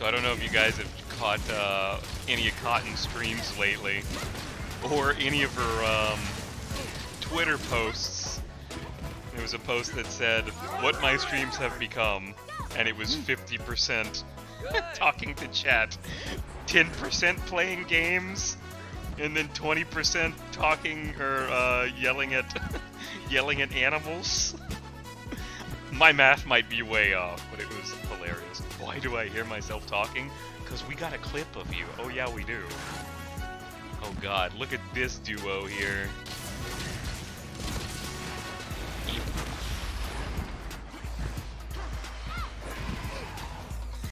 So I don't know if you guys have caught uh, any of Kotton's streams lately, or any of her um, Twitter posts. There was a post that said, "What my streams have become," and it was 50% talking to chat, 10% playing games, and then 20% talking or uh, yelling at yelling at animals. My math might be way off, but it was hilarious. Why do I hear myself talking? Because we got a clip of you. Oh yeah, we do. Oh god, look at this duo here.